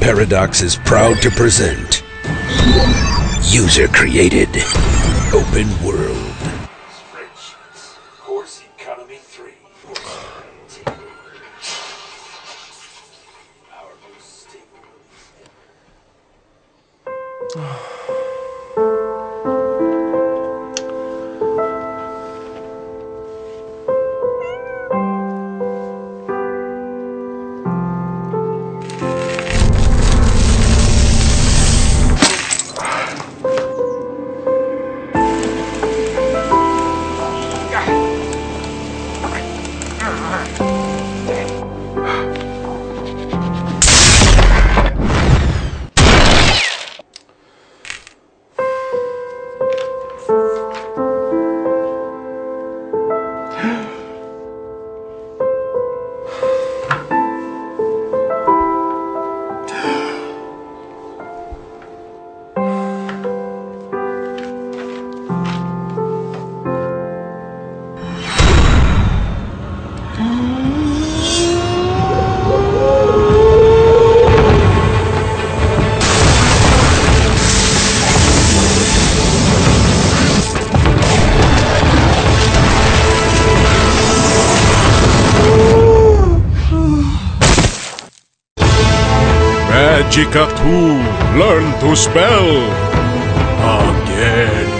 Paradox is proud to present User Created Open World. Spreadsheets. Course Economy 3. Power boosting. Magicka 2, learn to spell again.